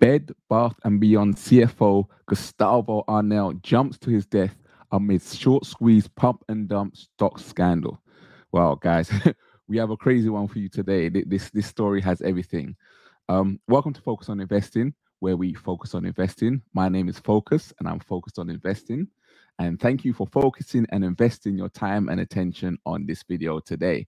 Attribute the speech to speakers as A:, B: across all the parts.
A: Bed Bath and Beyond CFO Gustavo Arnal jumps to his death amidst short squeeze pump and dump stock scandal. Well, guys, we have a crazy one for you today. This this story has everything. Um, welcome to Focus on Investing, where we focus on investing. My name is Focus, and I'm focused on investing. And thank you for focusing and investing your time and attention on this video today.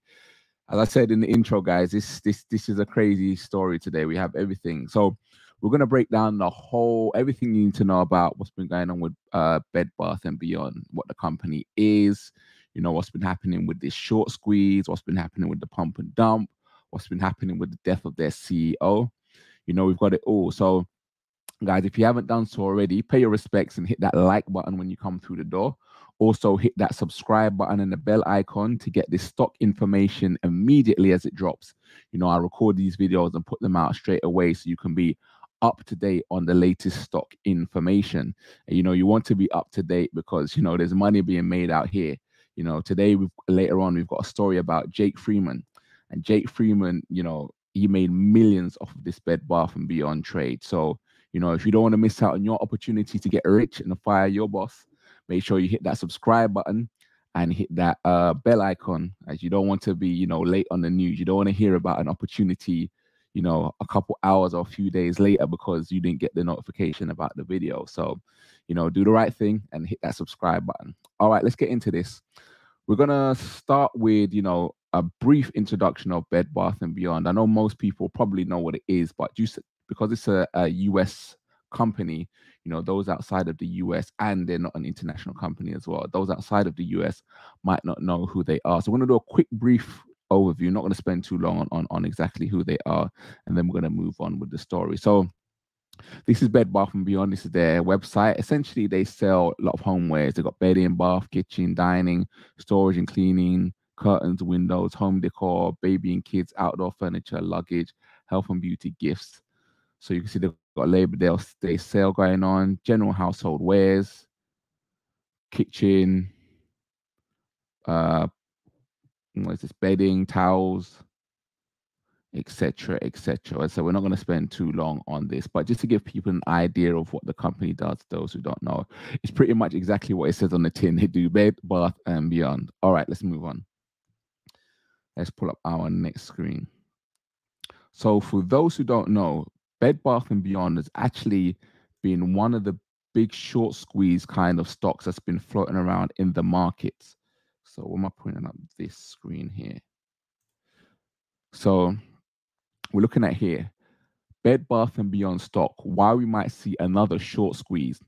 A: As I said in the intro, guys, this this this is a crazy story today. We have everything. So we're going to break down the whole everything you need to know about what's been going on with uh, Bed Bath and Beyond, what the company is, you know, what's been happening with this short squeeze, what's been happening with the pump and dump, what's been happening with the death of their CEO. You know, we've got it all. So guys if you haven't done so already pay your respects and hit that like button when you come through the door also hit that subscribe button and the bell icon to get this stock information immediately as it drops you know i record these videos and put them out straight away so you can be up to date on the latest stock information. You know you want to be up to date because you know there's money being made out here. You know today we've later on we've got a story about jake freeman. And jake freeman you know he made millions off of this bed bath and beyond trade. So you know, if you don't want to miss out on your opportunity to get rich and fire your boss, make sure you hit that subscribe button and hit that uh, bell icon as you don't want to be, you know, late on the news. You don't want to hear about an opportunity, you know, a couple hours or a few days later because you didn't get the notification about the video. So, you know, do the right thing and hit that subscribe button. All right, let's get into this. We're gonna start with, you know, a brief introduction of Bed Bath and Beyond. I know most people probably know what it is, but just because it's a, a US company, you know, those outside of the US and they're not an international company as well. Those outside of the US might not know who they are. So we're going to do a quick brief overview. Not going to spend too long on, on, on exactly who they are, and then we're going to move on with the story. So this is Bed Bath and Beyond. This is their website. Essentially, they sell a lot of homewares. They've got bedding, bath, kitchen, dining, storage and cleaning, curtains, windows, home decor, baby and kids, outdoor furniture, luggage, health and beauty gifts. So you can see they've got Labor Day, Day sale going on, general household wares, kitchen, uh, Mm, what is this, bedding, towels, etc., etc. So we're not going to spend too long on this, but just to give people an idea of what the company does, those who don't know, it's pretty much exactly what it says on the tin. They do bed, bath, and beyond. All right, let's move on. Let's pull up our next screen. So for those who don't know, Bed Bath and Beyond has actually been one of the big short squeeze kind of stocks that's been floating around in the markets. So what am I pointing up this screen here? So we're looking at here, Bed Bath and Beyond stock, why we might see another short squeeze.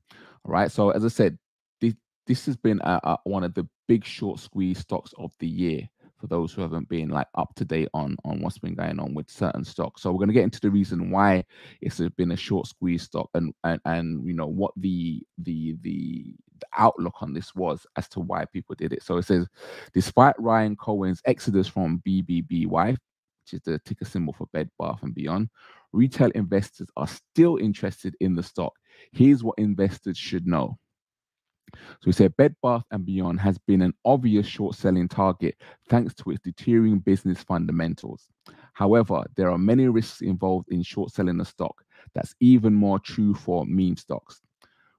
A: All right. So as I said, this, this has been a, a, one of the big short squeeze stocks of the year for those who haven't been like up to date on on what's been going on with certain stocks. So we're going to get into the reason why it's been a short squeeze stock and and and you know what the the the the outlook on this was as to why people did it. So it says, despite Ryan Cohen's exodus from BBBY, which is the ticker symbol for Bed Bath and Beyond, retail investors are still interested in the stock. Here's what investors should know. So we say Bed Bath and Beyond has been an obvious short selling target thanks to its deteriorating business fundamentals. However, there are many risks involved in short selling a stock. That's even more true for meme stocks.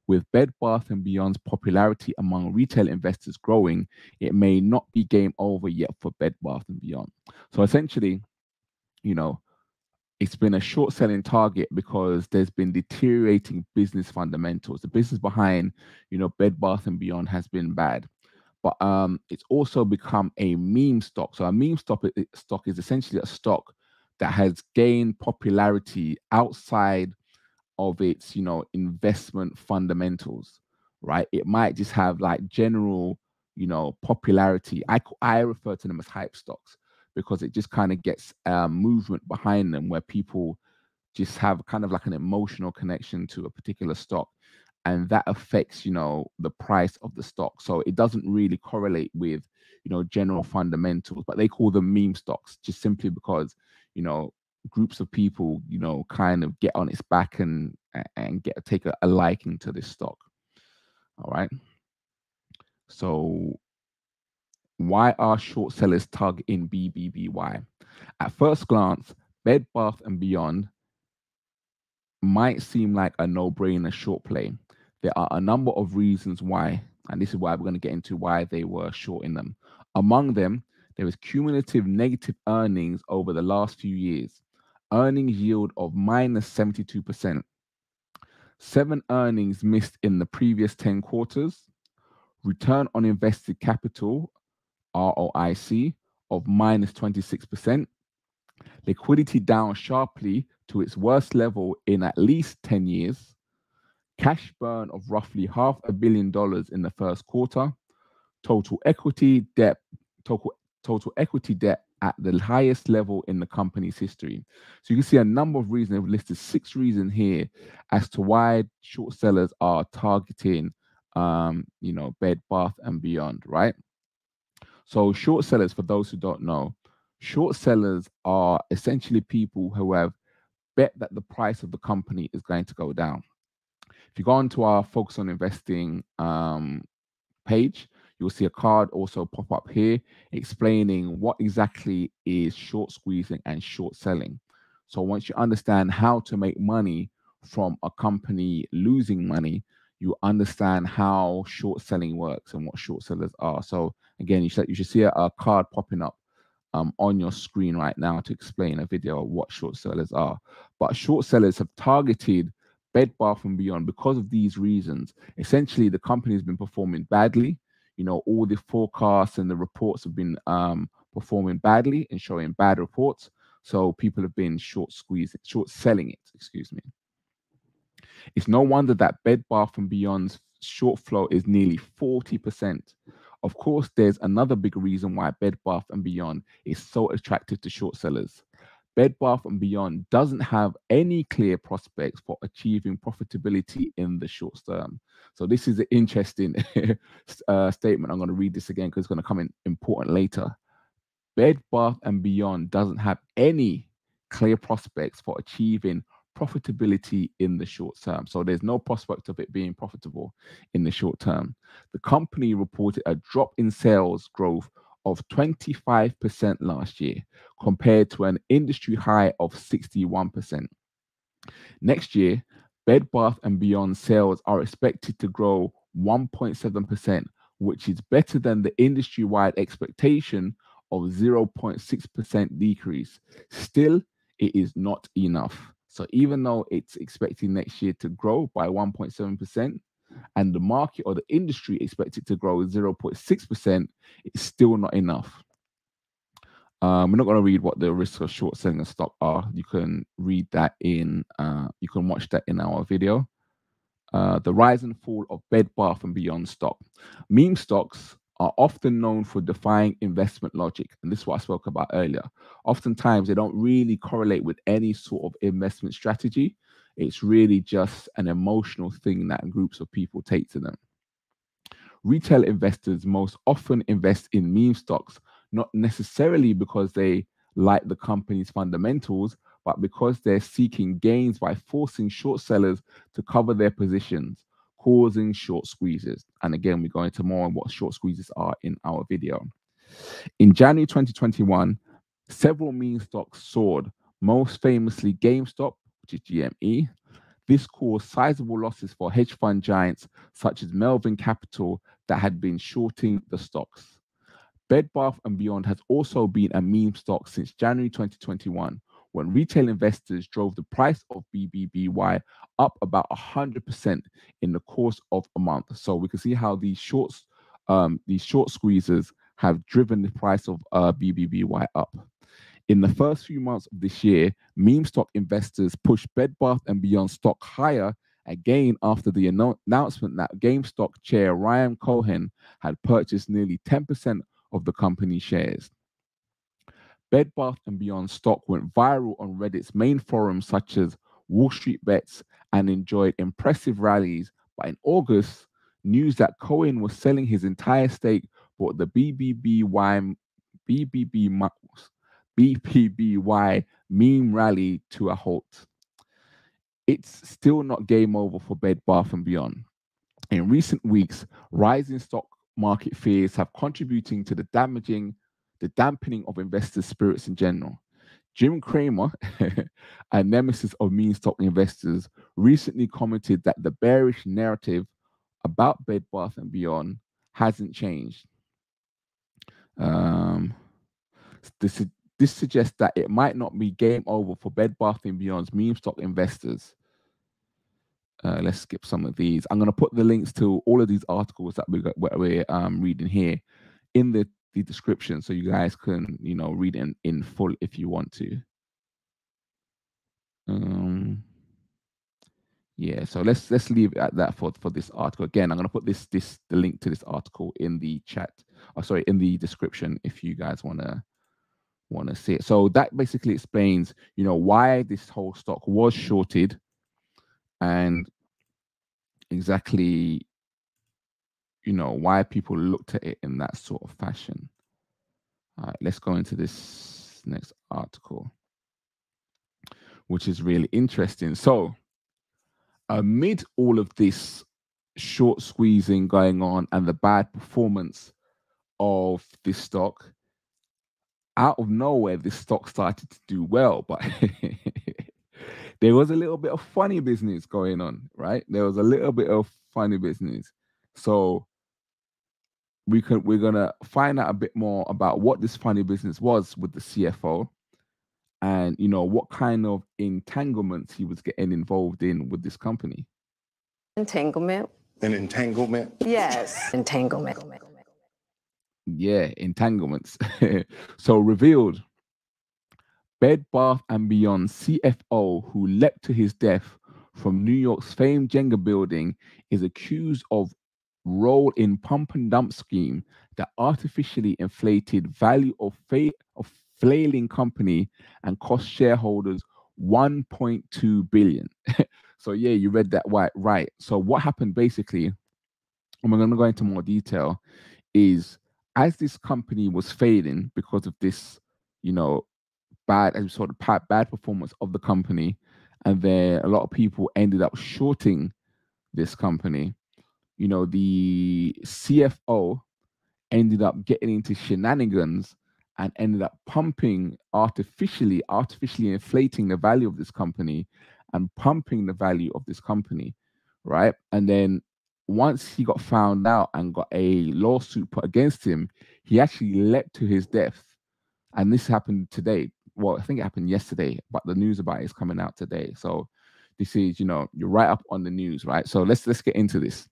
A: With Bed Bath and Beyond's popularity among retail investors growing, it may not be game over yet for Bed Bath and Beyond. So essentially, you know, it's been a short selling target because there's been deteriorating business fundamentals. The business behind, you know, Bed Bath and Beyond has been bad, but um, it's also become a meme stock. So a meme stock stock is essentially a stock that has gained popularity outside of its, you know, investment fundamentals. Right? It might just have like general, you know, popularity. I I refer to them as hype stocks because it just kind of gets um, movement behind them where people just have kind of like an emotional connection to a particular stock and that affects you know the price of the stock so it doesn't really correlate with you know general fundamentals but they call them meme stocks just simply because you know groups of people you know kind of get on its back and and get take a, a liking to this stock all right so why are short sellers tug in BBBY? At first glance, Bed Bath and Beyond might seem like a no-brainer short play, there are a number of reasons why, and this is why we're going to get into why they were short in them. Among them, there is cumulative negative earnings over the last few years, earnings yield of minus 72%, seven earnings missed in the previous 10 quarters, return on invested capital, ROIC, of minus 26%, liquidity down sharply to its worst level in at least 10 years, cash burn of roughly half a billion dollars in the first quarter, total equity debt, total, total equity debt at the highest level in the company's history. So you can see a number of reasons. They've listed six reasons here as to why short sellers are targeting, um, you know, bed, bath, and beyond, right? So short sellers, for those who don't know, short sellers are essentially people who have bet that the price of the company is going to go down. If you go onto our focus on investing um, page, you'll see a card also pop up here explaining what exactly is short squeezing and short selling. So once you understand how to make money from a company losing money, you understand how short selling works and what short sellers are. So again, you should you should see a, a card popping up um, on your screen right now to explain a video of what short sellers are. But short sellers have targeted Bed Bath and Beyond because of these reasons. Essentially, the company has been performing badly you know all the forecasts and the reports have been um, performing badly and showing bad reports. So people have been short squeezing short selling it excuse me. It's no wonder that bed bath and beyond's short flow is nearly 40% of course there's another big reason why bed bath and beyond is so attractive to short sellers Bed Bath and Beyond doesn't have any clear prospects for achieving profitability in the short term. So this is an interesting uh, statement. I'm going to read this again because it's going to come in important later. Bed Bath and Beyond doesn't have any clear prospects for achieving profitability in the short term. So there's no prospect of it being profitable in the short term. The company reported a drop in sales growth of 25% last year, compared to an industry high of 61%. Next year, Bed Bath and Beyond sales are expected to grow 1.7%, which is better than the industry wide expectation of 0.6% decrease. Still, it is not enough. So, even though it's expecting next year to grow by 1.7%, and the market or the industry expected to grow 0.6%, it's still not enough. Um, we're not going to read what the risks of short selling a stock are. You can read that in, uh, you can watch that in our video. Uh, the rise and fall of Bed Bath and Beyond stock. Meme stocks are often known for defying investment logic. And this is what I spoke about earlier. Oftentimes, they don't really correlate with any sort of investment strategy. It's really just an emotional thing that groups of people take to them. Retail investors most often invest in meme stocks, not necessarily because they like the company's fundamentals, but because they're seeking gains by forcing short sellers to cover their positions, causing short squeezes. And again, we go into more on what short squeezes are in our video. In January 2021, several meme stocks soared, most famously GameStop, which is GME. This caused sizable losses for hedge fund giants such as Melvin Capital that had been shorting the stocks. Bed Bath and Beyond has also been a meme stock since January 2021 when retail investors drove the price of BBBY up about 100% in the course of a month. So we can see how these shorts, um, these short squeezes have driven the price of uh, BBBY up. In the first few months of this year, meme stock investors pushed Bed Bath and Beyond stock higher again after the announcement that GameStop chair Ryan Cohen had purchased nearly 10% of the company's shares. Bed Bath and Beyond stock went viral on Reddit's main forums such as Wall Street Bets and enjoyed impressive rallies. But in August, news that Cohen was selling his entire stake brought the BBBY BBB BPBY meme rally to a halt. It's still not game over for Bed Bath and Beyond. In recent weeks, rising stock market fears have contributing to the damaging, the dampening of investors' spirits in general. Jim Cramer, a nemesis of meme stock investors, recently commented that the bearish narrative about Bed Bath and Beyond hasn't changed. Um, this this suggests that it might not be game over for Bed Bath Beyond's meme stock investors. Uh, let's skip some of these. I'm going to put the links to all of these articles that we got, we're um, reading here in the, the description, so you guys can you know read in, in full if you want to. Um, yeah, so let's let's leave it at that for for this article. Again, I'm going to put this this the link to this article in the chat. Oh, sorry, in the description if you guys want to want to see it. So that basically explains, you know, why this whole stock was shorted and exactly, you know, why people looked at it in that sort of fashion. All right, let's go into this next article, which is really interesting. So, amid all of this short squeezing going on and the bad performance of this stock, out of nowhere, this stock started to do well, but there was a little bit of funny business going on, right? There was a little bit of funny business. So we could we're gonna find out a bit more about what this funny business was with the CFO and you know what kind of entanglements he was getting involved in with this company.
B: Entanglement.
C: An entanglement?
B: Yes. Entanglement
A: yeah, entanglements. so revealed Bed Bath and Beyond CFO who leapt to his death from New York's famed Jenga building is accused of role in pump and dump scheme that artificially inflated value of, fa- of flailing company and cost shareholders 1.2 billion. so yeah, you read that right. Right. So what happened basically, and we're going to go into more detail, is as this company was failing because of this, you know, bad as sort of bad performance of the company, and then a lot of people ended up shorting this company. You know, the CFO ended up getting into shenanigans and ended up pumping artificially, artificially inflating the value of this company and pumping the value of this company, right? And then once he got found out and got a lawsuit put against him, he actually leapt to his death. And this happened today. Well, I think it happened yesterday, but the news about it is coming out today. So this is, you know, you're right up on the news, right? So let's let's get into this.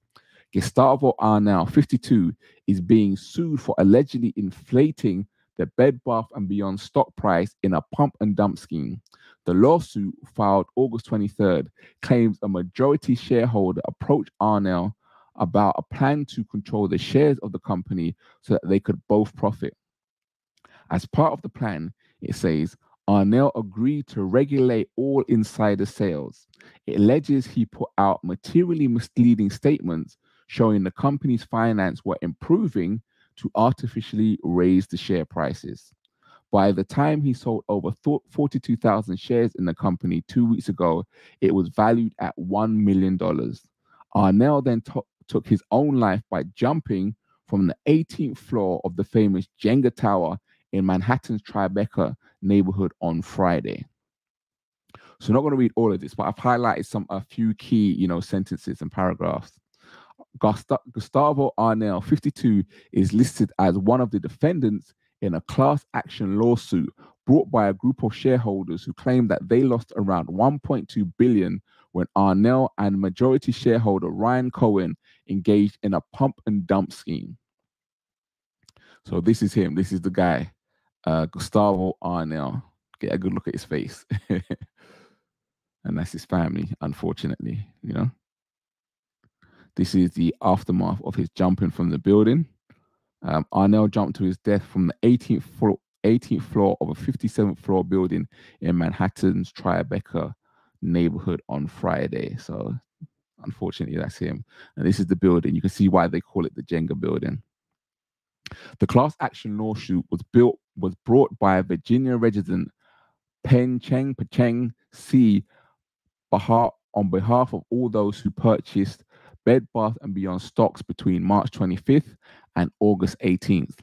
A: Gustavo Arnal, 52, is being sued for allegedly inflating the Bed Bath and Beyond stock price in a pump and dump scheme. The lawsuit, filed August 23rd, claims a majority shareholder approached Arnal about a plan to control the shares of the company so that they could both profit. As part of the plan, it says Arnal agreed to regulate all insider sales. It alleges he put out materially misleading statements showing the company's finance were improving to artificially raise the share prices. By the time he sold over 42,000 shares in the company two weeks ago, it was valued at $1 million. Arnal then took his own life by jumping from the 18th floor of the famous Jenga Tower in Manhattan's Tribeca neighborhood on Friday. So I'm not going to read all of this, but I've highlighted some a few key, you know, sentences and paragraphs. Gustavo Arnal, 52, is listed as one of the defendants in a class action lawsuit brought by a group of shareholders who claim that they lost around 1.2 billion when Arnal and majority shareholder Ryan Cohen engaged in a pump and dump scheme. So this is him. This is the guy, uh, Gustavo Arnal. Get a good look at his face. and that's his family, unfortunately, you know. This is the aftermath of his jumping from the building. Um, Arnal jumped to his death from the 18th floor, 18th floor of a 57th floor building in Manhattan's Tribeca neighborhood on Friday. So unfortunately, that's him. And this is the building. You can see why they call it the Jenga building. The class action lawsuit was built was brought by a Virginia resident Pen Cheng Pacheng C. Bahar on behalf of all those who purchased Bed Bath and Beyond stocks between March 25th and August 18th.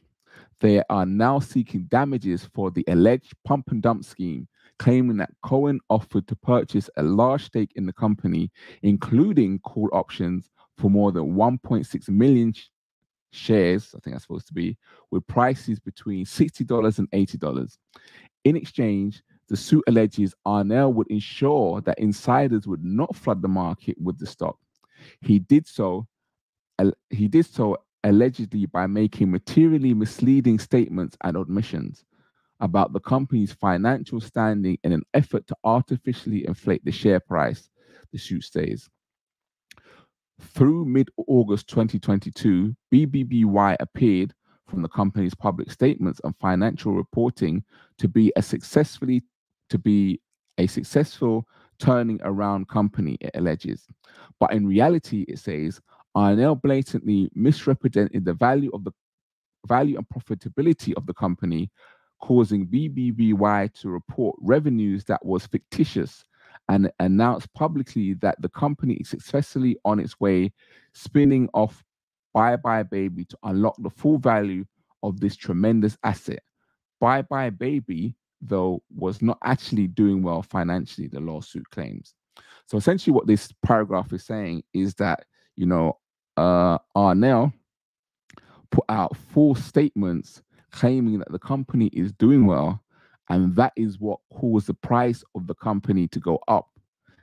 A: They are now seeking damages for the alleged pump and dump scheme claiming that Cohen offered to purchase a large stake in the company, including call options for more than 1.6 million sh- shares, I think that's supposed to be, with prices between $60 and $80. In exchange, the suit alleges Arnal would ensure that insiders would not flood the market with the stock. He did so. He did so allegedly by making materially misleading statements and admissions about the company's financial standing in an effort to artificially inflate the share price, the suit says. Through mid August 2022, BBBY appeared from the company's public statements and financial reporting to be a successfully to be a successful turning around company, it alleges. But in reality, it says Arnal blatantly misrepresented the value of the value and profitability of the company, causing BBBY to report revenues that was fictitious and announced publicly that the company is successfully on its way spinning off Bye Bye Baby to unlock the full value of this tremendous asset. Bye Bye Baby, though, was not actually doing well financially, the lawsuit claims. So essentially, what this paragraph is saying is that, you know, uh, Arnal put out four statements claiming that the company is doing well, and that is what caused the price of the company to go up.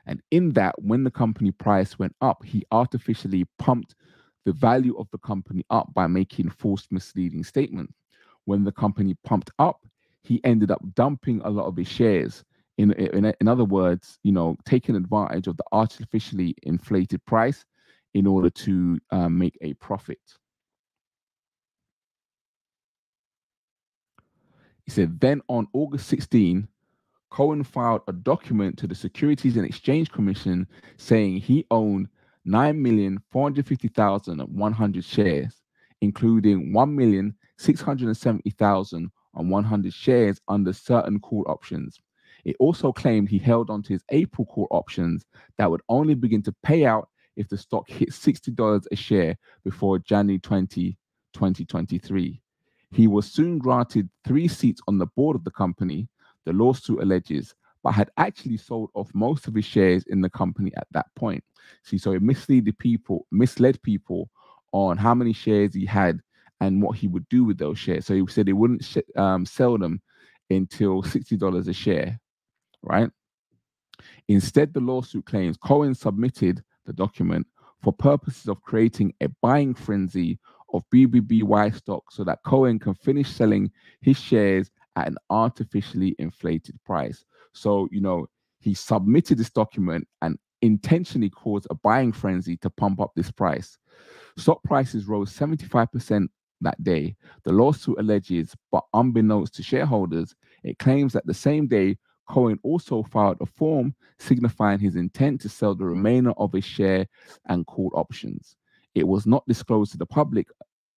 A: And in that, when the company price went up, he artificially pumped the value of the company up by making false, misleading statements. When the company pumped up, he ended up dumping a lot of his shares. In, in, in other words, you know, taking advantage of the artificially inflated price in order to uh, make a profit. He said, then on August 16, Cohen filed a document to the Securities and Exchange Commission saying he owned 9,450,100 shares, including 1,670,100 shares under certain call options. It also claimed he held onto his April call options that would only begin to pay out if the stock hit $60 a share before January 20, 2023. He was soon granted three seats on the board of the company, the lawsuit alleges, but had actually sold off most of his shares in the company at that point. See, so it misled people, misled people on how many shares he had and what he would do with those shares. So he said he wouldn't sh- um, sell them until $60 a share, right? Instead, the lawsuit claims Cohen submitted the document for purposes of creating a buying frenzy of BBBY stock so that Cohen can finish selling his shares at an artificially inflated price. So, you know, he submitted this document and intentionally caused a buying frenzy to pump up this price. Stock prices rose 75% that day. The lawsuit alleges, but unbeknownst to shareholders, it claims that the same day Cohen also filed a form signifying his intent to sell the remainder of his share and call options. It was not disclosed to the public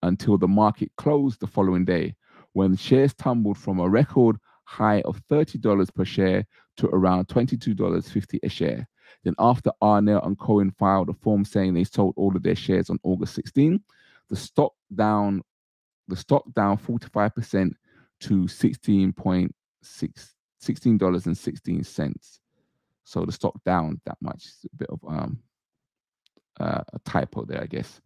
A: until the market closed the following day, when shares tumbled from a record high of $30 per share to around $22.50 a share. Then, after Arnal and Cohen filed a form saying they sold all of their shares on August 16, the stock down, the stock down 45% to 16.6 $16.16. So the stock down that much. It's a bit of um, uh, a typo there, I guess.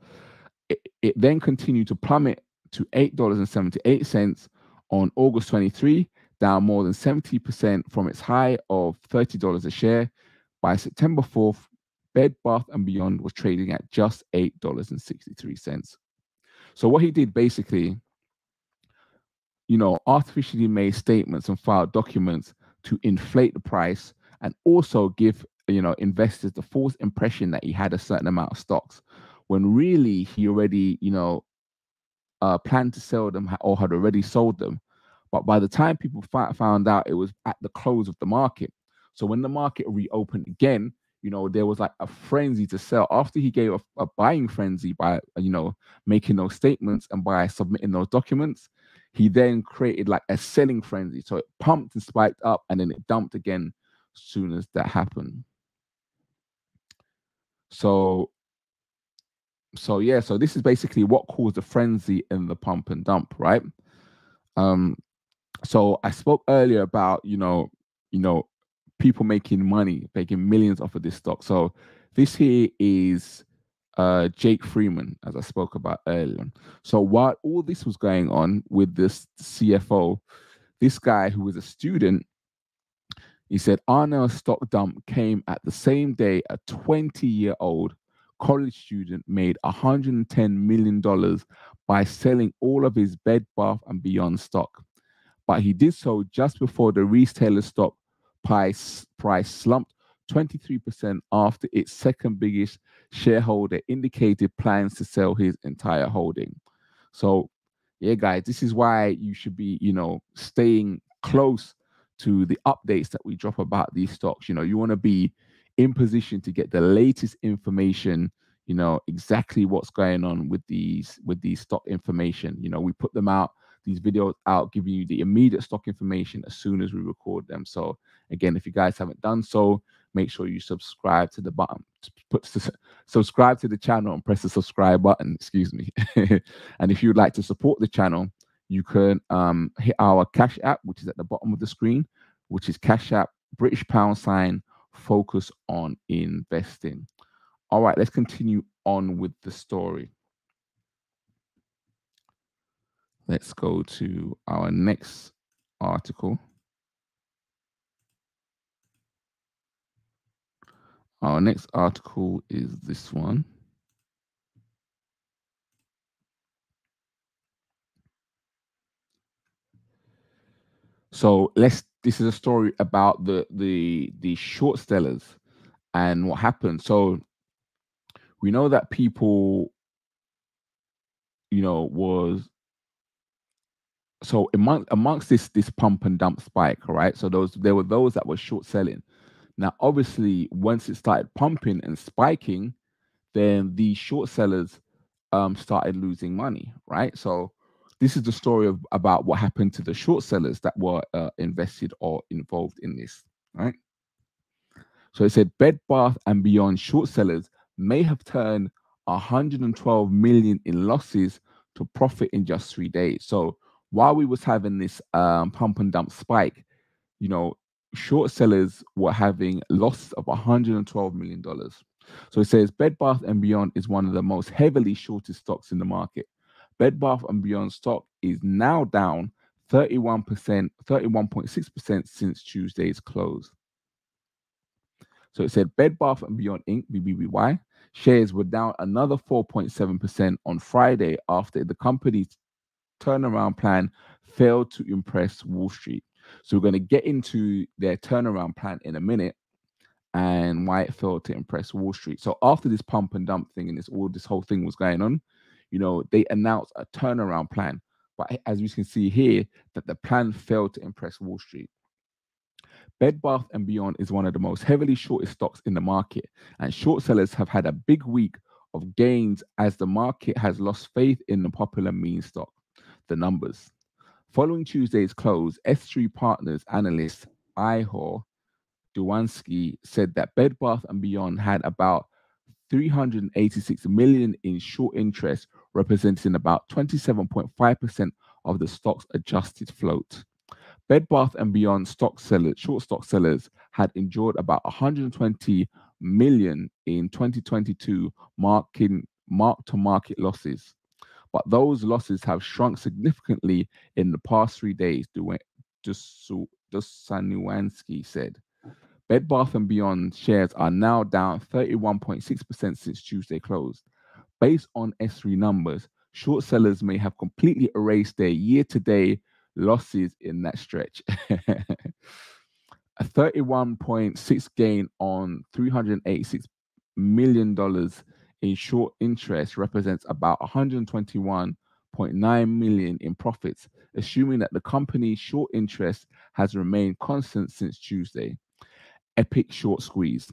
A: It, it then continued to plummet to $8.78 on August 23, down more than 70% from its high of $30 a share. By September 4th, Bed Bath and Beyond was trading at just $8.63. So what he did basically you know, artificially made statements and filed documents to inflate the price and also give, you know, investors the false impression that he had a certain amount of stocks when really he already, you know, uh, planned to sell them or had already sold them. But by the time people found out, it was at the close of the market. So when the market reopened again, you know, there was like a frenzy to sell after he gave a, a buying frenzy by, you know, making those statements and by submitting those documents he then created like a selling frenzy. So it pumped and spiked up and then it dumped again soon as that happened. So so yeah, so this is basically what caused the frenzy in the pump and dump, right? Um so I spoke earlier about, you know, you know, people making money, making millions off of this stock. So this here is uh, Jake Freeman, as I spoke about earlier. So while all this was going on with this CFO, this guy who was a student, he said Arnal stock dump came at the same day a 20-year-old college student made 110 million dollars by selling all of his Bed Bath and Beyond stock. But he did so just before the retailer stock price price slumped 23% after its second biggest shareholder indicated plans to sell his entire holding. So, yeah, guys, this is why you should be, you know, staying close to the updates that we drop about these stocks. You know, you want to be in position to get the latest information you know exactly what's going on with these with these stock information. You know we put them out these videos out giving you the immediate stock information as soon as we record them. So again if you guys haven't done so make sure you subscribe to the button put subscribe to the channel and press the subscribe button excuse me. And if you'd like to support the channel you can um, hit our cash app which is at the bottom of the screen which is cash app british pound sign focus on investing. All right let's continue on with the story. Let's go to our next article. Our next article is this one. So let's. This is a story about the the the short sellers and what happened. So we know that people, you know, was so among, amongst this this pump and dump spike, right? So those there were those that were short selling, now, obviously, once it started pumping and spiking, then the short sellers um, started losing money, right? So this is the story of about what happened to the short sellers that were uh, invested or involved in this, right? So it said Bed Bath and Beyond short sellers may have turned 112 million in losses to profit in just three days. So while we was having this um, pump and dump spike, you know, short sellers were having loss of 112 million dollars. So it says Bed Bath and Beyond is one of the most heavily shorted stocks in the market. Bed Bath and Beyond stock is now down 31%, 31.6% since Tuesday's close. So it said Bed Bath and Beyond Inc. BBBY shares were down another 4.7% on Friday after the company's turnaround plan failed to impress Wall Street. So we're going to get into their turnaround plan in a minute and why it failed to impress Wall Street. So after this pump and dump thing and this all this whole thing was going on, you know, they announced a turnaround plan. But as you can see here, that the plan failed to impress Wall Street. Bed Bath and Beyond is one of the most heavily shorted stocks in the market, and short sellers have had a big week of gains as the market has lost faith in the popular meme stock. The numbers. Following Tuesday's close, S3 Partners analyst Ihor Dusaniwsky said that Bed Bath and Beyond had about 386 million in short interest, representing about 27.5% of the stock's adjusted float. Bed Bath and Beyond stock sellers, short stock sellers, had endured about 120 million in 2022, marking mark-to-market losses but those losses have shrunk significantly in the past three days, Dusaniwsky said. Bed Bath & Beyond shares are now down 31.6% since Tuesday closed. Based on S3 numbers, short sellers may have completely erased their year to day losses in that stretch. A 31.6 gain on 386 million dollars in short interest represents about 121.9 million in profits, assuming that the company's short interest has remained constant since Tuesday. Epic short squeeze.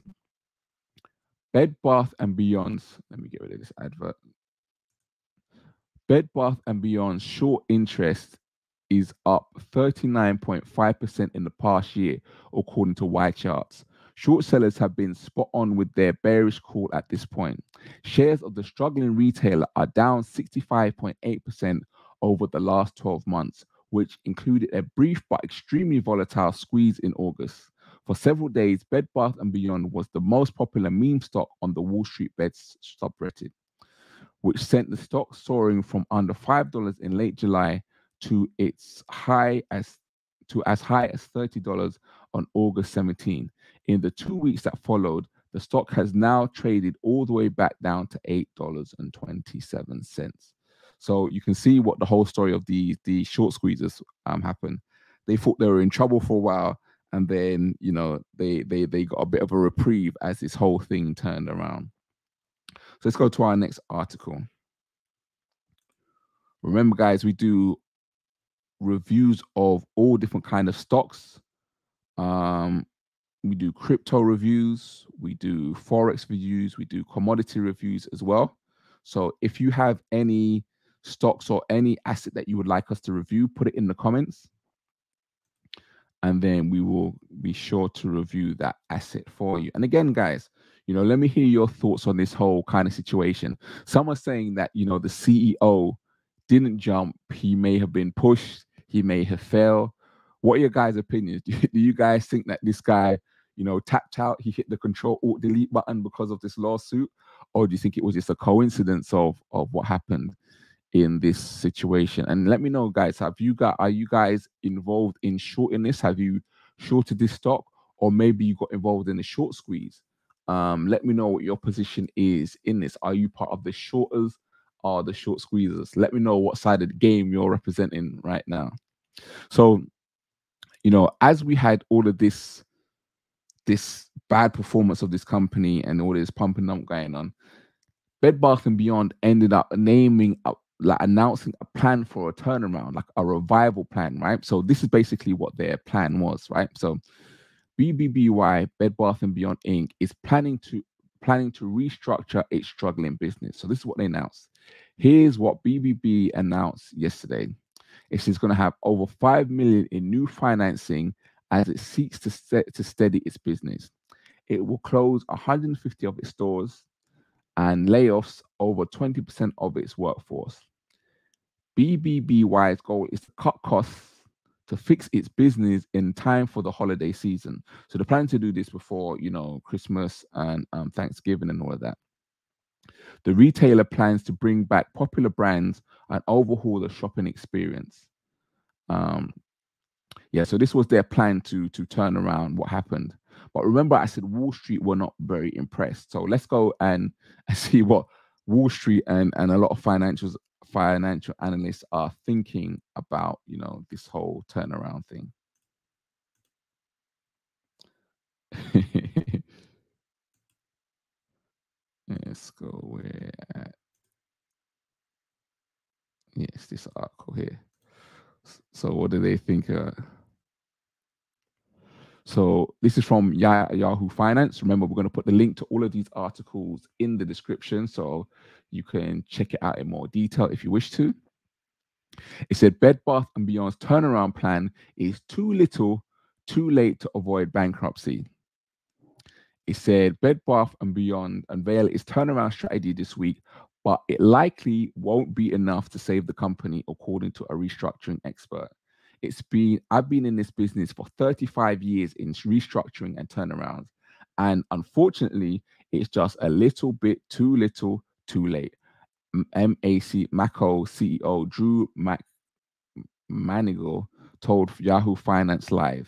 A: Bed Bath and Beyond's, let me get rid of this advert. Bed Bath and Beyond's short interest is up 39.5% in the past year, according to YCharts. Short sellers have been spot on with their bearish call at this point. Shares of the struggling retailer are down 65.8% over the last 12 months, which included a brief but extremely volatile squeeze in August. For several days, Bed Bath and Beyond was the most popular meme stock on the Wall Street Bets subreddit, which sent the stock soaring from under $5 in late July to its high as to as high as $30 on August 17. In the two weeks that followed, the stock has now traded all the way back down to $8.27. So you can see what the whole story of the the short squeezes um happened. They thought they were in trouble for a while, and then you know they they they got a bit of a reprieve as this whole thing turned around. So let's go to our next article. Remember, guys, we do reviews of all different kind of stocks. Um, we do crypto reviews, we do forex reviews, we do commodity reviews as well. So if you have any stocks or any asset that you would like us to review, put it in the comments. And then we will be sure to review that asset for you. And again, guys, you know, let me hear your thoughts on this whole kind of situation. Some are saying that, you know, the CEO didn't jump. He may have been pushed. He may have failed. What are your guys' opinions? Do you guys think that this guy, you know, tapped out? He hit the control alt delete button because of this lawsuit, or do you think it was just a coincidence of of what happened in this situation? And let me know, guys. Have you got? Are you guys involved in shorting this? Have you shorted this stock, or maybe you got involved in a short squeeze? Um, let me know what your position is in this. Are you part of the shorters or the short squeezers? Let me know what side of the game you're representing right now. So, you know, as we had all of this this bad performance of this company and all this pumping up going on, Bed Bath and Beyond ended up naming up like announcing a plan for a turnaround, like a revival plan, right? So this is basically what their plan was, right? So BBBY Bed Bath and Beyond Inc. is planning to planning to restructure its struggling business. So this is what they announced. Here's what BBB announced yesterday. It's going to have over 5 million in new financing as it seeks to set, to steady its business. It will close 150 of its stores and layoffs over 20% of its workforce. BBBY's goal is to cut costs to fix its business in time for the holiday season. So they're planning to do this before, you know, Christmas and um, Thanksgiving and all of that. The retailer plans to bring back popular brands and overhaul the shopping experience. Um, yeah, so this was their plan to to turn around what happened. But remember, I said Wall Street were not very impressed. So let's go and, see what Wall Street and, and a lot of financials financial analysts are thinking about you know this whole turnaround thing. Let's go where yes this article here. So what do they think uh, so this is from Yahoo Finance. Remember, we're going to put the link to all of these articles in the description so you can check it out in more detail if you wish to. It said Bed Bath and Beyond's turnaround plan is too little, too late to avoid bankruptcy. It said Bed Bath and Beyond unveil its turnaround strategy this week, but it likely won't be enough to save the company, according to a restructuring expert. It's been I've been in this business for 35 years in restructuring and turnarounds. And unfortunately, it's just a little bit too little, too late. MAC Macco CEO Drew Mac Manigal told Yahoo Finance Live,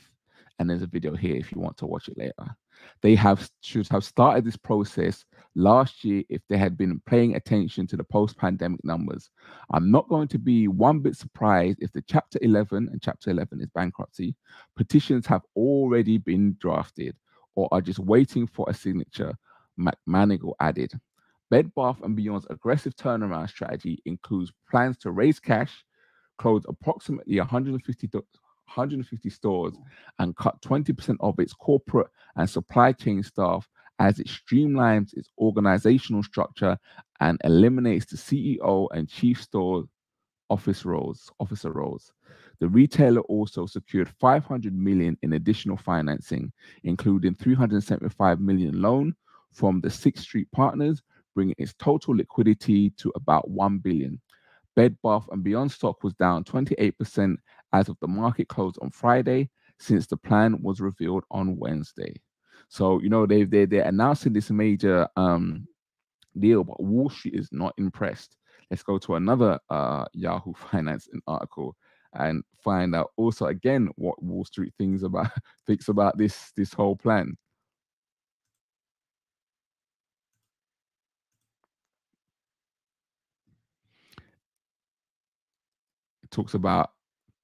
A: and there's a video here if you want to watch it later. They have should have started this process last year if they had been paying attention to the post-pandemic numbers. I'm not going to be one bit surprised if the Chapter 11 and Chapter 11 is bankruptcy petitions have already been drafted or are just waiting for a signature. McManigal added. Bed Bath and Beyond's aggressive turnaround strategy includes plans to raise cash, close approximately 150 150 stores and cut 20% of its corporate and supply chain staff as it streamlines its organizational structure and eliminates the CEO and chief store office roles, officer roles. The retailer also secured 500 million in additional financing, including 375 million loan from the Sixth Street Partners, bringing its total liquidity to about 1 billion. Bed Bath and Beyond stock was down 28% as of the market close on Friday, since the plan was revealed on Wednesday. So you know they they they're announcing this major um deal, but Wall Street is not impressed. Let's go to another uh, Yahoo Finance article and find out also again what Wall Street thinks about thinks about this this whole plan. It talks about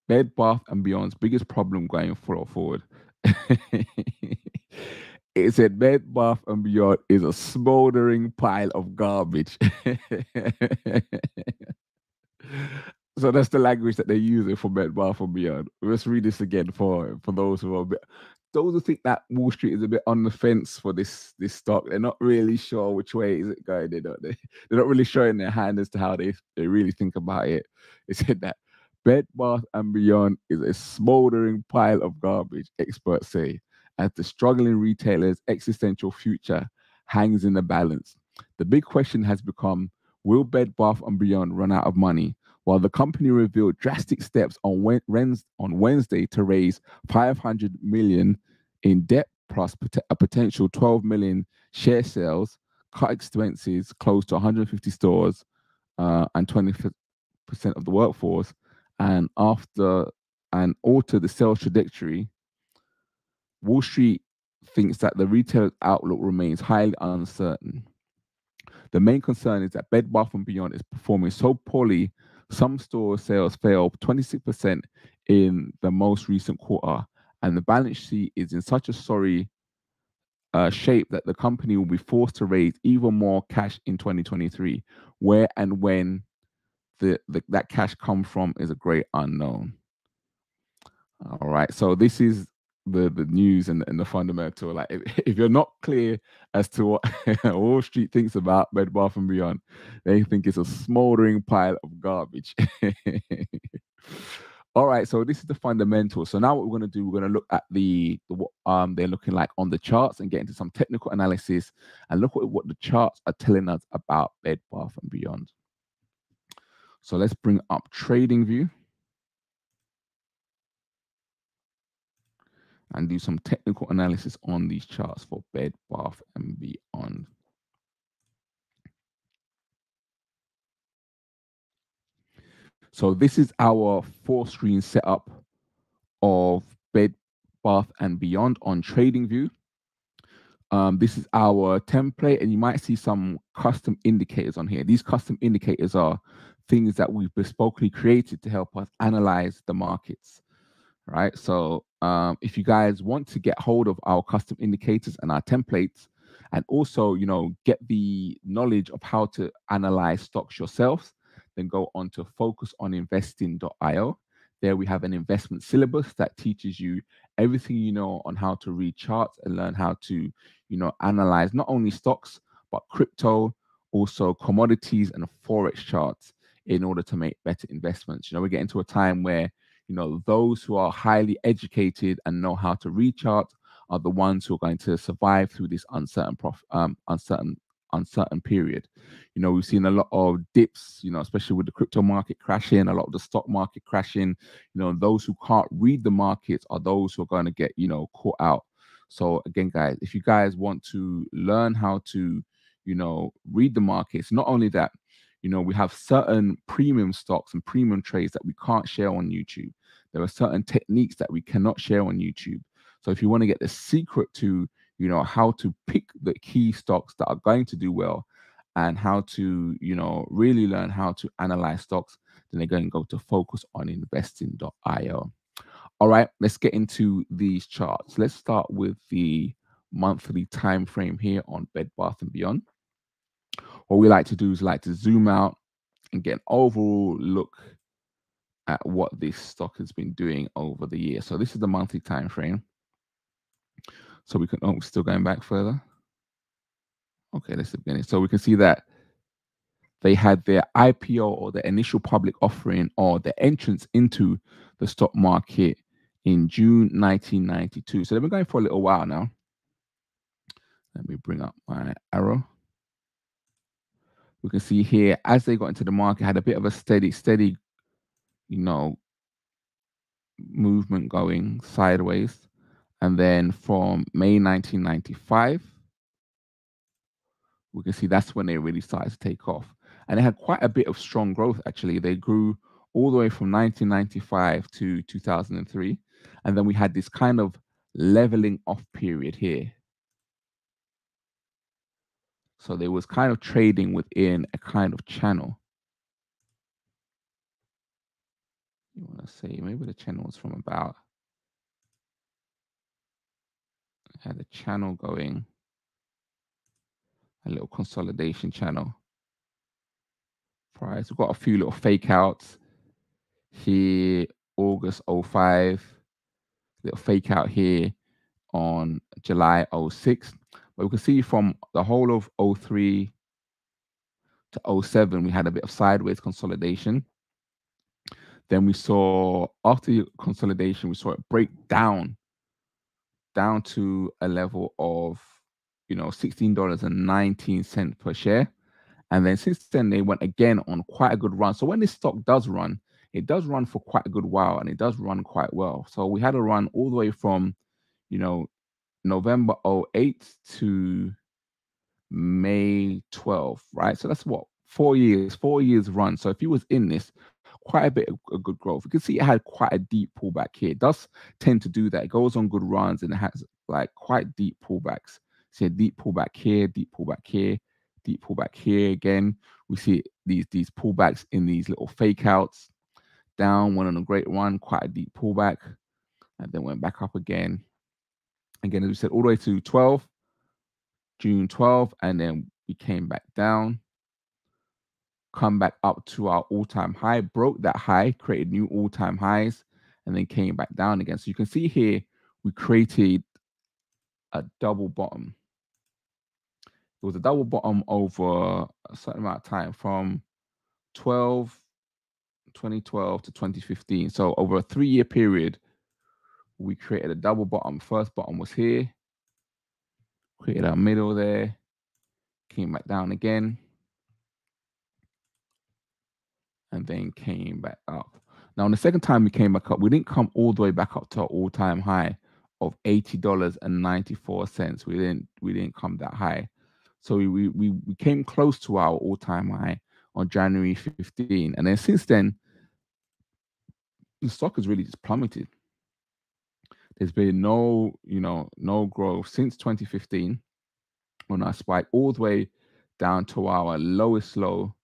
A: Bed Bath and Beyond's biggest problem going forward. it said Bed Bath and Beyond is a smoldering pile of garbage. so that's the language that they're using for Bed Bath and Beyond. Let's read this again for for those who are bit those who think that Wall Street is a bit on the fence for this this stock. They're not really sure which way is it going. They don't they, they're not really showing their hand as to how they they really think about it. They said that Bed Bath and Beyond is a smoldering pile of garbage, experts say, as the struggling retailer's existential future hangs in the balance. The big question has become will Bed Bath and Beyond run out of money? While the company revealed drastic steps on, Wednesday to raise 500 million in debt plus a potential 12 million share sales, cut expenses, close to 150 stores, uh, and 20% of the workforce, and after and alter the sales trajectory, Wall Street thinks that the retail outlook remains highly uncertain. The main concern is that Bed Bath & Beyond is performing so poorly, some store sales fell 26% in the most recent quarter, and the balance sheet is in such a sorry uh, shape that the company will be forced to raise even more cash in 2023. Where and when the, the that cash come from is a great unknown. All right, so this is the the news and, and the fundamental. Like, if, if you're not clear as to what Wall Street thinks about Bed Bath and Beyond, they think it's a smoldering pile of garbage. All right, so this is the fundamental. So now what we're going to do, we're going to look at the, the what um they're looking like on the charts and get into some technical analysis and look at what the charts are telling us about Bed Bath and Beyond. So let's bring up TradingView. And do some technical analysis on these charts for bed, bath, and beyond. So this is our four screen setup of bed, bath, and beyond on TradingView. Um, this is our template and you might see some custom indicators on here. These custom indicators are things that we've bespokely created to help us analyze the markets, right? So um, if you guys want to get hold of our custom indicators and our templates, and also, you know, get the knowledge of how to analyze stocks yourselves, then go on to focusoninvesting.io. There we have an investment syllabus that teaches you everything you know on how to read charts and learn how to, you know, analyze not only stocks, but crypto, also commodities and forex charts in order to make better investments. You know, we're getting to a time where, you know, those who are highly educated and know how to read charts are the ones who are going to survive through this uncertain prof, um, uncertain uncertain period. You know, we've seen a lot of dips, you know, especially with the crypto market crashing, a lot of the stock market crashing. You know, those who can't read the markets are those who are going to get, you know, caught out. So again, guys, if you guys want to learn how to, you know, read the markets, not only that, you know, we have certain premium stocks and premium trades that we can't share on YouTube. There are certain techniques that we cannot share on YouTube. So if you want to get the secret to, you know, how to pick the key stocks that are going to do well and how to, you know, really learn how to analyze stocks, then they're going to go to focus on investing.io. All right, let's get into these charts. Let's start with the monthly time frame here on Bed Bath and Beyond what we like to do is like to zoom out and get an overall look at what this stock has been doing over the year. So this is the monthly time frame. So we can, oh, still going back further. Okay, let's begin. So we can see that they had their IPO or the initial public offering or the entrance into the stock market in June 1992. So they've been going for a little while now. Let me bring up my arrow we can see here as they got into the market had a bit of a steady steady you know movement going sideways. And then from May 1995, we can see that's when they really started to take off. And they had quite a bit of strong growth, actually. They grew all the way from 1995 to 2003. And then we had this kind of leveling off period here. So there was kind of trading within a kind of channel. You want to say maybe the channel was from about had a channel going, a little consolidation channel. Price. We've got a few little fake outs here, August 05, little fake out here on July 06. But we can see from the whole of 03 to 07, we had a bit of sideways consolidation. Then we saw after consolidation, we saw it break down down to a level of you know $16.19 per share. And then since then they went again on quite a good run. So when this stock does run, it does run for quite a good while and it does run quite well. So we had a run all the way from, you know, November 08 to May 12, right? So that's what four years, four years run. So if you was in this, quite a bit of, of good growth. You can see it had quite a deep pullback here. It does tend to do that. It goes on good runs and it has like quite deep pullbacks. See a deep pullback here, deep pullback here, deep pullback here again. We see these these pullbacks in these little fake outs down, went on a great run, quite a deep pullback, and then went back up again. Again, as we said, all the way to 12, June 12, and then we came back down, come back up to our all-time high, broke that high, created new all-time highs, and then came back down again. So you can see here, we created a double bottom. It was a double bottom over a certain amount of time from 12 2012 to 2015. So over a three year period, we created a double bottom. First bottom was here, created our middle there, came back down again, and then came back up. Now, on the second time we came back up, we didn't come all the way back up to our all-time high of eighty dollars and ninety-four cents. We didn't we didn't come that high, so we we we came close to our all-time high on January 15, and then since then the stock has really just plummeted. There's been no, you know, no growth since 2015 when I spike all the way down to our lowest low,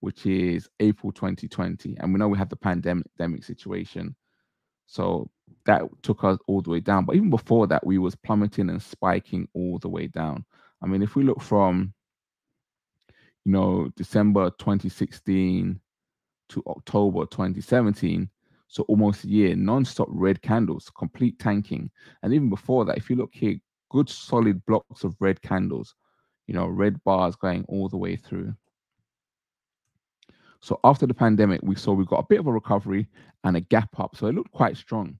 A: which is April 2020. And we know we had the pandemic situation. So that took us all the way down. But even before that, we was plummeting and spiking all the way down. I mean, if we look from, you know, December 2016 to October 2017, so almost a year, non-stop red candles, complete tanking. And even before that, if you look here, good solid blocks of red candles, you know, red bars going all the way through. So after the pandemic, we saw we got a bit of a recovery and a gap up. So it looked quite strong.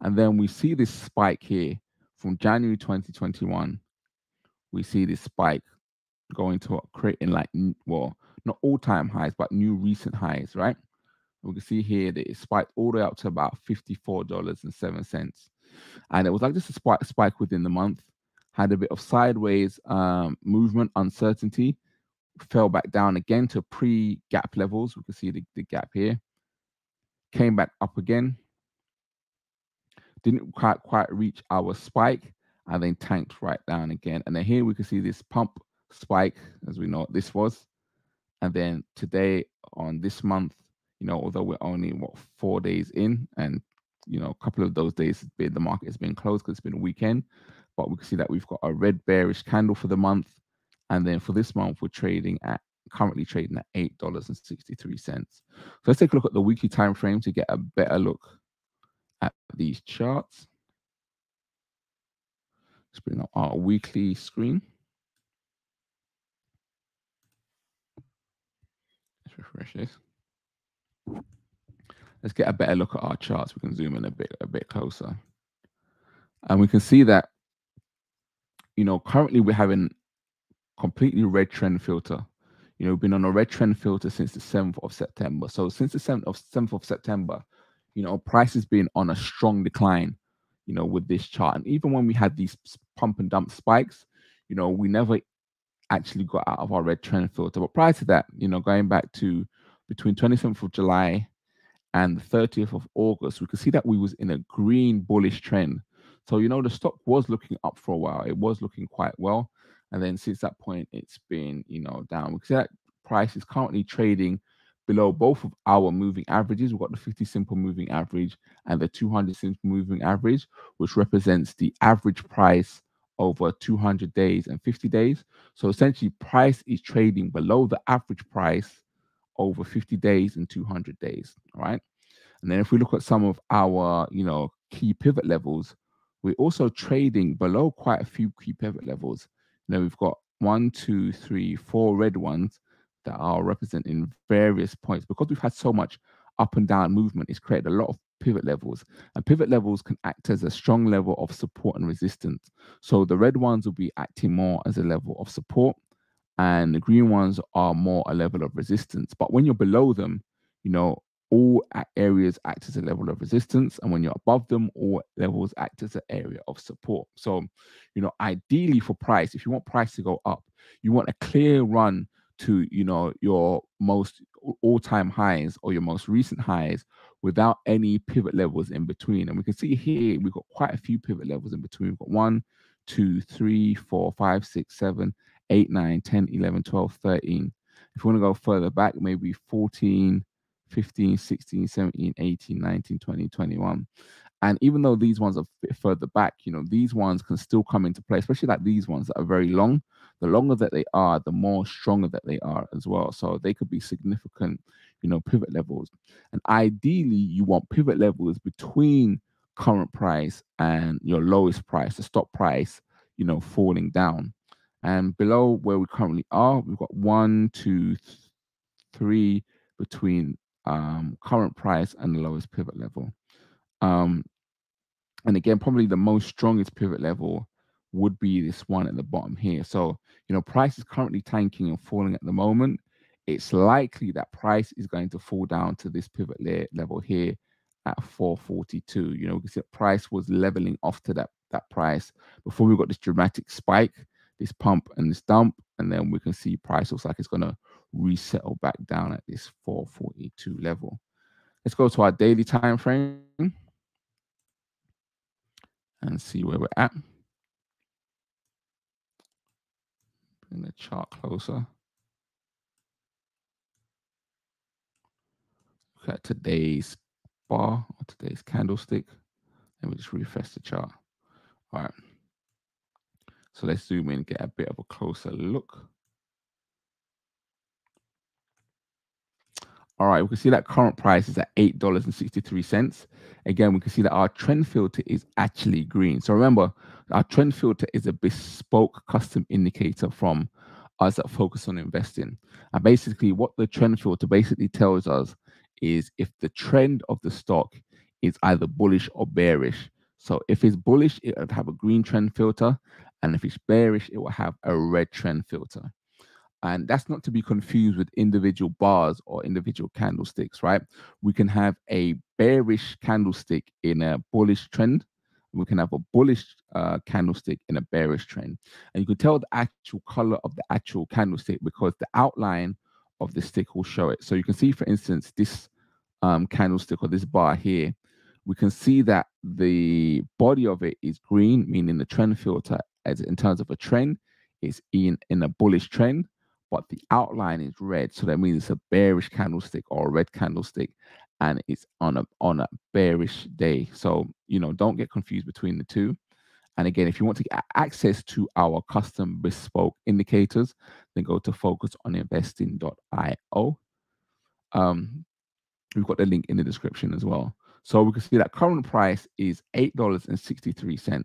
A: And then we see this spike here from January 2021. We see this spike going to creating like, well, not all time highs, but new recent highs, right? We can see here that it spiked all the way up to about $54.07. And it was like a spike, spike within the month, had a bit of sideways um, movement, uncertainty, fell back down again to pre gap levels. We can see the, the gap here, came back up again, didn't quite, quite reach our spike, and then tanked right down again. And then here we can see this pump spike, as we know what this was. And then today on this month, you know, although we're only what four days in, and you know, a couple of those days the market has been closed because it's been a weekend, but we can see that we've got a red bearish candle for the month, and then for this month we're trading at currently trading at eight dollars and sixty three cents. So let's take a look at the weekly time frame to get a better look at these charts. Let's bring up our weekly screen. Let's refresh this. Let's get a better look at our charts. We can zoom in a bit a bit closer. And we can see that, you know, currently we're having completely red trend filter. You know, we've been on a red trend filter since the 7th of September. So since the 7th of 7th of September, you know, price has been on a strong decline, you know, with this chart. And even when we had these pump and dump spikes, you know, we never actually got out of our red trend filter. But prior to that, you know, going back to between 27th of July and the 30th of August, we could see that we was in a green bullish trend. So, you know, the stock was looking up for a while. It was looking quite well. And then since that point, it's been, you know, down. We see that price is currently trading below both of our moving averages. We've got the 50 simple moving average and the 200 simple moving average, which represents the average price over 200 days and 50 days. So essentially, price is trading below the average price over 50 days and 200 days. Right. And then if we look at some of our, you know, key pivot levels, we're also trading below quite a few key pivot levels. You know, we've got one, two, three, four red ones that are representing various points because we've had so much up and down movement. It's created a lot of pivot levels and pivot levels can act as a strong level of support and resistance so the red ones will be acting more as a level of support and the green ones are more a level of resistance. But when you're below them you know all areas act as a level of resistance and when you're above them all levels act as an area of support. So you know ideally for price if you want price to go up you want a clear run to you know your most all-time highs or your most recent highs without any pivot levels in between. And we can see here we've got quite a few pivot levels in between. We've got one two three four five six seven eight nine 10 11 12 13 if you want to go further back maybe 14 15 16 17 18 19 20 21 and even though these ones are further back, you know, these ones can still come into play, especially like these ones that are very long. The longer that they are, the more stronger that they are as well. So they could be significant, you know, pivot levels. And ideally, you want pivot levels between current price and your lowest price, the stop price, you know, falling down. And below where we currently are, we've got one, two, three between um, current price and the lowest pivot level. Um, and again, probably the most strongest pivot level would be this one at the bottom here. So, you know, price is currently tanking and falling at the moment. It's likely that price is going to fall down to this pivot level here at 442. You know, we can see that price was leveling off to that, that price before we got this dramatic spike, this pump and this dump. And then we can see price looks like it's going to resettle back down at this 442 level. Let's go to our daily time frame and see where we're at. Bring the chart closer. Look at today's bar or today's candlestick. Let me just refresh the chart. All right. So let's zoom in get a bit of a closer look. All right, we can see that current price is at $8.63. Again, we can see that our trend filter is actually green. So remember, our trend filter is a bespoke custom indicator from us that focus on investing. And basically, what the trend filter basically tells us is if the trend of the stock is either bullish or bearish. So if it's bullish, it would have a green trend filter. And if it's bearish, it will have a red trend filter. And that's not to be confused with individual bars or individual candlesticks, right? We can have a bearish candlestick in a bullish trend. We can have a bullish uh, candlestick in a bearish trend. And you can tell the actual color of the actual candlestick because the outline of the stick will show it. So you can see, for instance, this um, candlestick or this bar here, we can see that the body of it is green, meaning the trend filter, as in terms of a trend, it's in, in a bullish trend but the outline is red. So that means it's a bearish candlestick or a red candlestick and it's on a on a bearish day. So, you know, don't get confused between the two. And again, if you want to get access to our custom bespoke indicators, then go to focusoninvesting.io. Um, we've got the link in the description as well. So we can see that current price is $8.63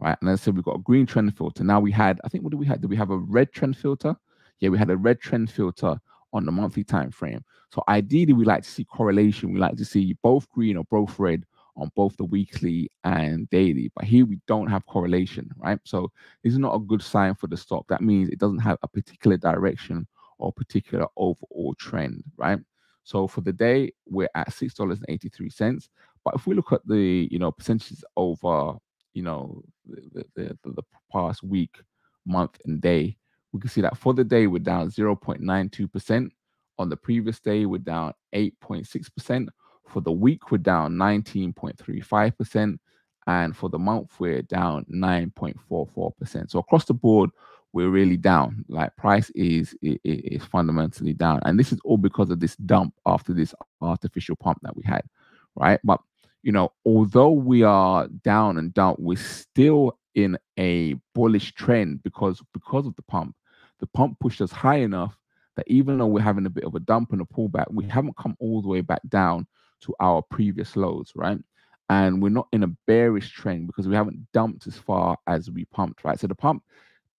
A: right? And I said, we've got a green trend filter. Now we had, I think, what do we have? Did we have a red trend filter? yeah, we had a red trend filter on the monthly time frame. So ideally, we like to see correlation. We like to see both green or both red on both the weekly and daily. But here we don't have correlation, right? So this is not a good sign for the stock. That means it doesn't have a particular direction or particular overall trend, right? So for the day, we're at six dollars and eighty three cents. But if we look at the you know percentages over you know the, the, the, past week, month, and day, we can see that for the day we're down zero point nine two percent. On the previous day, we're down eight point six percent. For the week, we're down 19.35%. And for the month, we're down 9.44%. So across the board, we're really down. Like price is, is, is fundamentally down. And this is all because of this dump after this artificial pump that we had, right? But you know, although we are down and down, we're still in a bullish trend because because of the pump. The pump pushed us high enough that even though we're having a bit of a dump and a pullback, we haven't come all the way back down to our previous lows, right? And we're not in a bearish trend because we haven't dumped as far as we pumped, right? So the pump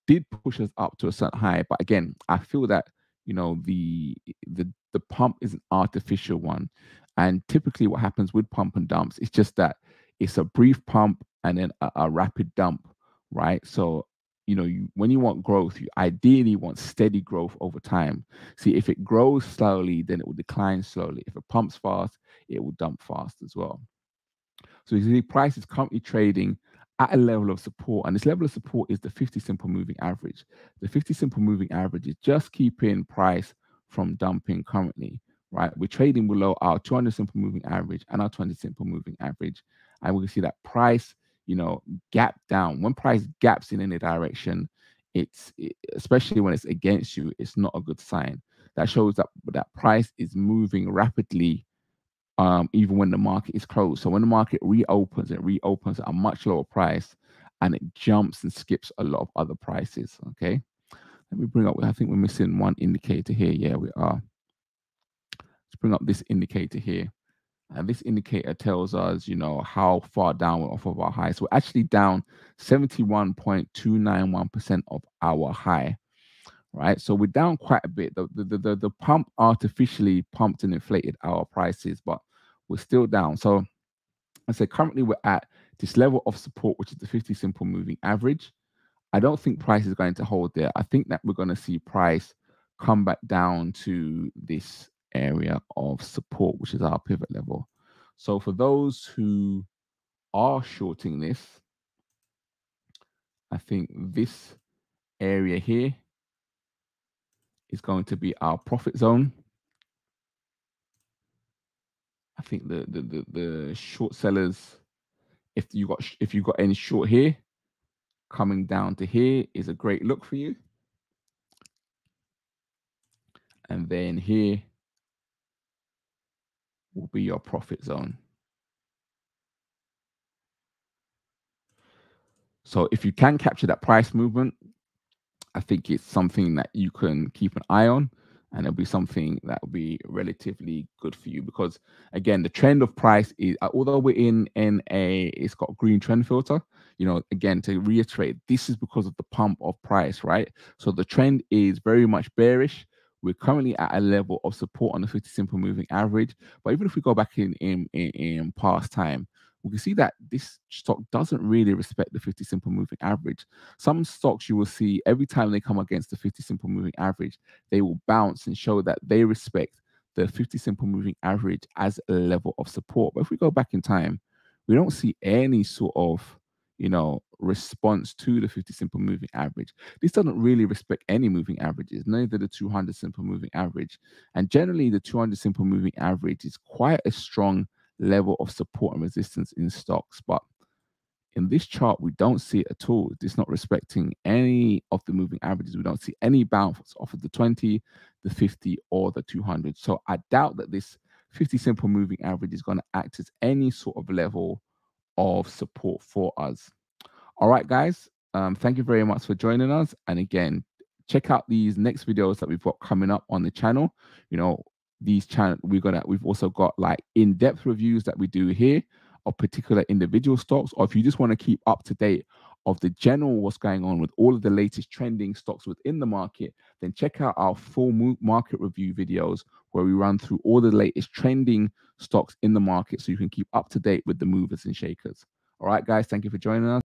A: did push us up to a certain high, but again, I feel that you know the the the pump is an artificial one, and typically what happens with pump and dumps is just that it's a brief pump and then a, a rapid dump, right? So you know you, when you want growth you ideally want steady growth over time. See if it grows slowly then it will decline slowly. If it pumps fast it will dump fast as well. So you see price is currently trading at a level of support and this level of support is the 50 simple moving average. The 50 simple moving average is just keeping price from dumping currently right we're trading below our 200 simple moving average and our 20 simple moving average and we can see that price you know, gap down. When price gaps in any direction, it's it, especially when it's against you, it's not a good sign. That shows that that price is moving rapidly, um, even when the market is closed. So when the market reopens, it reopens at a much lower price, and it jumps and skips a lot of other prices. Okay, let me bring up. I think we're missing one indicator here. Yeah, we are. Bring up this indicator here. And this indicator tells us, you know, how far down we're off of our high. So we're actually down 71.291% of our high, right? So we're down quite a bit. The, the, the, the pump artificially pumped and inflated our prices, but we're still down. So I say currently we're at this level of support, which is the 50 simple moving average. I don't think price is going to hold there. I think that we're going to see price come back down to this area of support, which is our pivot level. So for those who are shorting this, I think this area here is going to be our profit zone. I think the the the, the short sellers, if you got if you got any short here, coming down to here is a great look for you. And then here will be your profit zone. So if you can capture that price movement, I think it's something that you can keep an eye on and it'll be something that will be relatively good for you because again the trend of price is uh, although we're in in a it's got green trend filter. You know again to reiterate this is because of the pump of price right? So the trend is very much bearish we're currently at a level of support on the 50 simple moving average. But even if we go back in, in, in, in past time, we can see that this stock doesn't really respect the 50 simple moving average. Some stocks you will see every time they come against the 50 simple moving average, they will bounce and show that they respect the 50 simple moving average as a level of support. But if we go back in time, we don't see any sort of you know, response to the 50 simple moving average. This doesn't really respect any moving averages, neither the 200 simple moving average. And generally, the 200 simple moving average is quite a strong level of support and resistance in stocks. But in this chart, we don't see it at all. It's not respecting any of the moving averages. We don't see any bounce off of the 20, the 50, or the 200. So I doubt that this 50 simple moving average is going to act as any sort of level of support for us. All right, guys. Um, thank you very much for joining us. And again, check out these next videos that we've got coming up on the channel. You know, these channel we're gonna we've also got like in-depth reviews that we do here of particular individual stocks, or if you just want to keep up to date of the general what's going on with all of the latest trending stocks within the market, then check out our full market review videos where we run through all the latest trending stocks in the market so you can keep up to date with the movers and shakers. All right, guys, thank you for joining us.